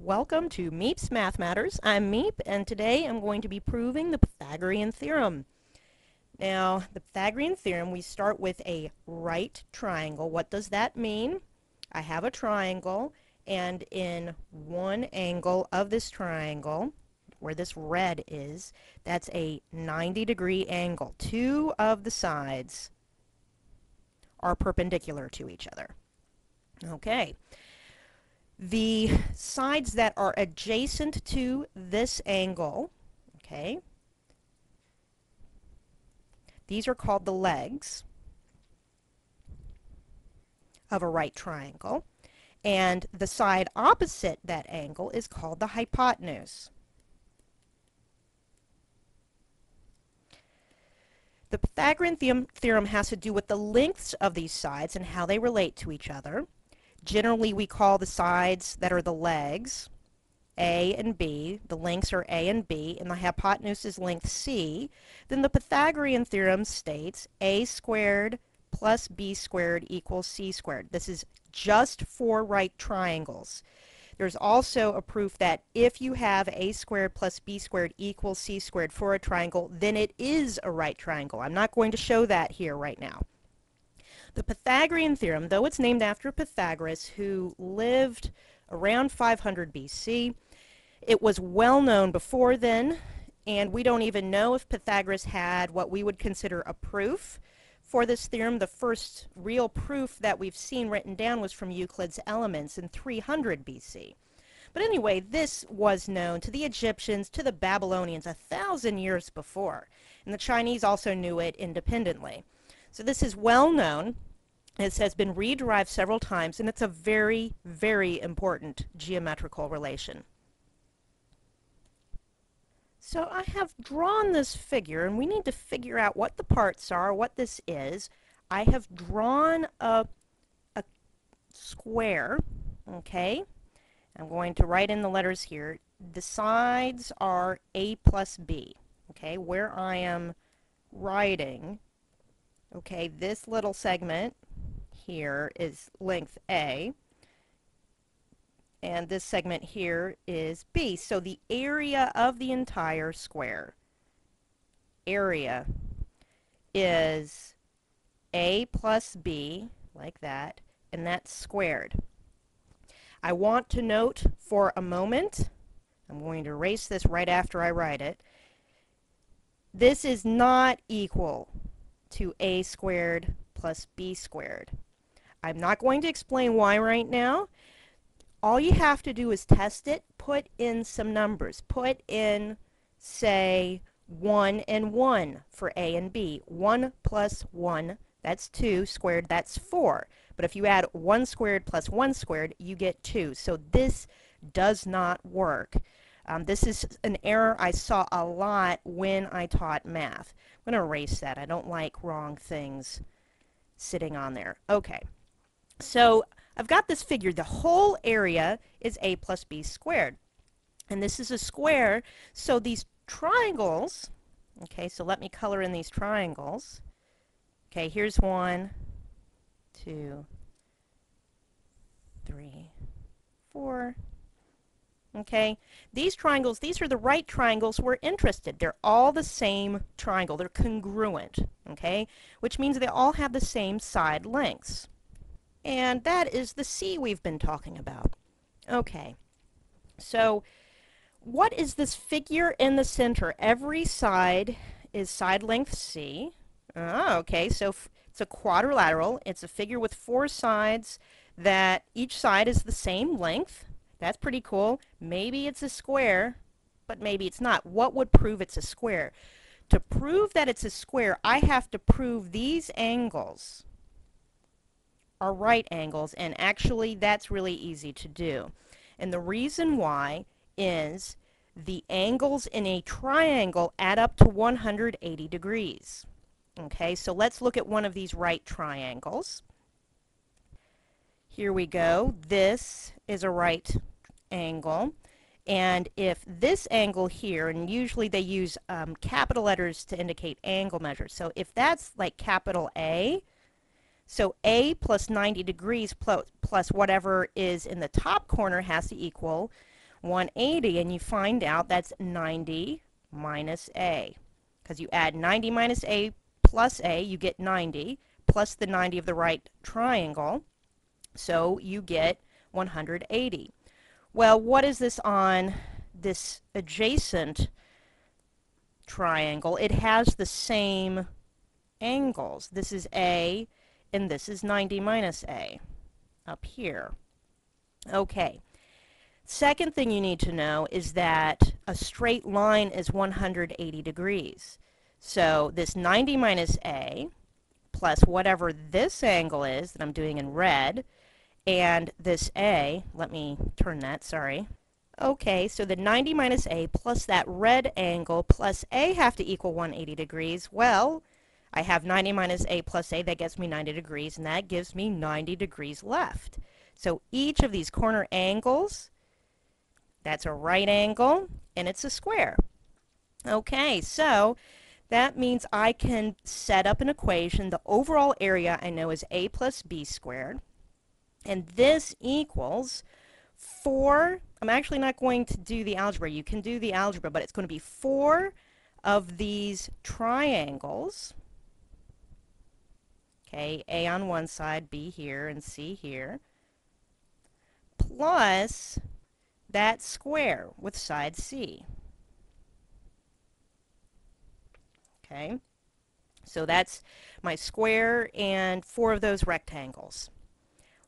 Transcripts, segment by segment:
Welcome to Meep's Math Matters. I'm Meep, and today I'm going to be proving the Pythagorean theorem. Now, the Pythagorean theorem, we start with a right triangle. What does that mean? I have a triangle, and in one angle of this triangle, where this red is, that's a 90 degree angle. Two of the sides are perpendicular to each other. Okay. The sides that are adjacent to this angle, okay, these are called the legs of a right triangle. And the side opposite that angle is called the hypotenuse. The Pythagorean theorem has to do with the lengths of these sides and how they relate to each other. Generally, we call the sides that are the legs A and B. The lengths are A and B, and the hypotenuse is length C. Then the Pythagorean theorem states A squared plus B squared equals C squared. This is just for right triangles. There's also a proof that if you have a squared plus b squared equals c squared for a triangle, then it is a right triangle. I'm not going to show that here right now. The Pythagorean theorem, though it's named after Pythagoras, who lived around 500 BC, it was well known before then, and we don't even know if Pythagoras had what we would consider a proof for this theorem. The first real proof that we've seen written down was from Euclid's Elements in 300 BC. But anyway, this was known to the Egyptians, to the Babylonians a thousand years before, and the Chinese also knew it independently. So this is well known. This has been re-derived several times, and it's a very, very important geometrical relation. So I have drawn this figure, and we need to figure out what the parts are, what this is. I have drawn a, a square, okay? I'm going to write in the letters here. The sides are A plus B, okay? Where I am writing Okay, this little segment here is length A, and this segment here is B. So the area of the entire square, area, is A plus B, like that, and that's squared. I want to note for a moment, I'm going to erase this right after I write it, this is not equal to a squared plus b squared. I'm not going to explain why right now. All you have to do is test it, put in some numbers. Put in, say, 1 and 1 for a and b. 1 plus 1, that's 2 squared, that's 4. But if you add 1 squared plus 1 squared, you get 2. So this does not work. Um, this is an error I saw a lot when I taught math. I'm going to erase that. I don't like wrong things sitting on there. Okay, so I've got this figure. The whole area is a plus b squared. And this is a square, so these triangles, okay, so let me color in these triangles. Okay, here's one, two, three, four, Okay, these triangles, these are the right triangles we're interested. They're all the same triangle. They're congruent, okay, which means they all have the same side lengths. And that is the C we've been talking about. Okay, so what is this figure in the center? Every side is side length C. Ah, okay, so it's a quadrilateral. It's a figure with four sides that each side is the same length. That's pretty cool. Maybe it's a square, but maybe it's not. What would prove it's a square? To prove that it's a square, I have to prove these angles are right angles, and actually that's really easy to do. And the reason why is the angles in a triangle add up to 180 degrees. Okay, so let's look at one of these right triangles. Here we go. This is a right angle. And if this angle here, and usually they use um, capital letters to indicate angle measures. So if that's like capital A, so A plus 90 degrees plus, plus whatever is in the top corner has to equal 180 and you find out that's 90 minus a. Because you add 90 minus a plus a, you get 90, plus the 90 of the right triangle, so you get 180. Well, what is this on this adjacent triangle? It has the same angles. This is a, and this is 90 minus a up here. Okay. Second thing you need to know is that a straight line is 180 degrees. So this 90 minus a plus whatever this angle is that I'm doing in red and this a, let me turn that, sorry. Okay, so the 90 minus a plus that red angle plus a have to equal 180 degrees. Well, I have 90 minus a plus a, that gets me 90 degrees, and that gives me 90 degrees left. So each of these corner angles that's a right angle, and it's a square. Okay, so that means I can set up an equation. The overall area I know is a plus b squared. And this equals 4, I'm actually not going to do the algebra. You can do the algebra, but it's going to be 4 of these triangles. Okay, A on one side, B here, and C here. Plus that square with side C. Okay, so that's my square and four of those rectangles.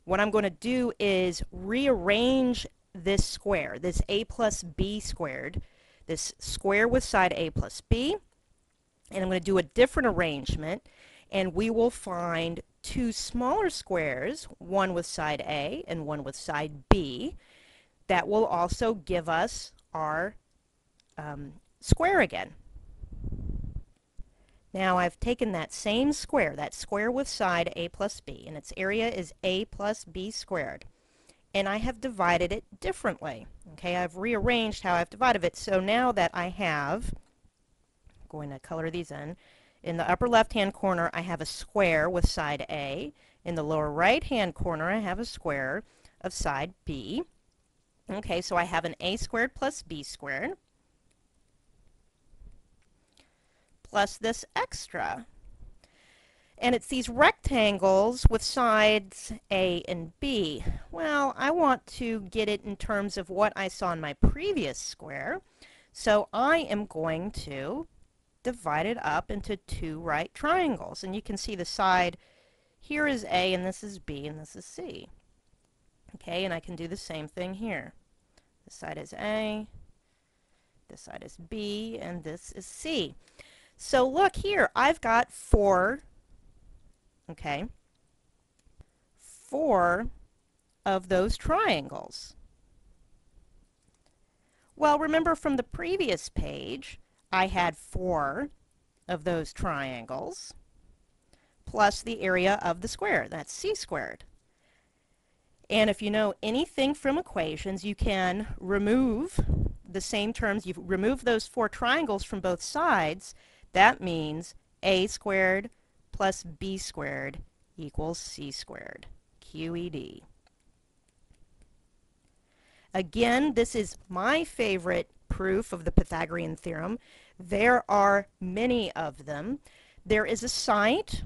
What I'm going to do is rearrange this square, this a plus b squared, this square with side a plus b, and I'm going to do a different arrangement, and we will find two smaller squares, one with side a and one with side b, that will also give us our um, square again. Now I've taken that same square, that square with side a plus b, and its area is a plus b squared, and I have divided it differently. Okay, I've rearranged how I've divided it, so now that I have, I'm going to color these in, in the upper left-hand corner I have a square with side a, in the lower right-hand corner I have a square of side b, Okay, so I have an a squared plus b squared plus this extra. And it's these rectangles with sides A and B. Well, I want to get it in terms of what I saw in my previous square. So I am going to divide it up into two right triangles. And you can see the side here is A and this is B and this is C. Okay, and I can do the same thing here. This side is A, this side is B, and this is C. So look here, I've got four, okay, four of those triangles. Well, remember from the previous page, I had four of those triangles plus the area of the square. That's c squared. And if you know anything from equations, you can remove the same terms. You remove those four triangles from both sides. That means a squared plus b squared equals c squared, QED. Again, this is my favorite proof of the Pythagorean theorem. There are many of them. There is a site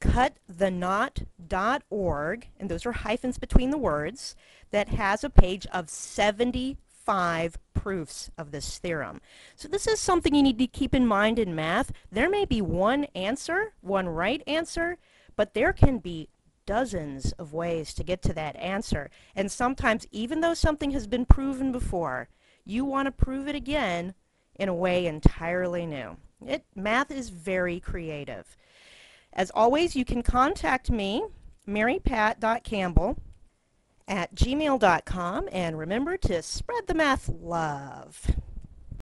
cut-the-knot.org, and those are hyphens between the words, that has a page of 75 proofs of this theorem. So this is something you need to keep in mind in math. There may be one answer, one right answer, but there can be dozens of ways to get to that answer. And sometimes, even though something has been proven before, you want to prove it again in a way entirely new. It, math is very creative. As always, you can contact me, marypat.campbell at gmail.com, and remember to spread the math love.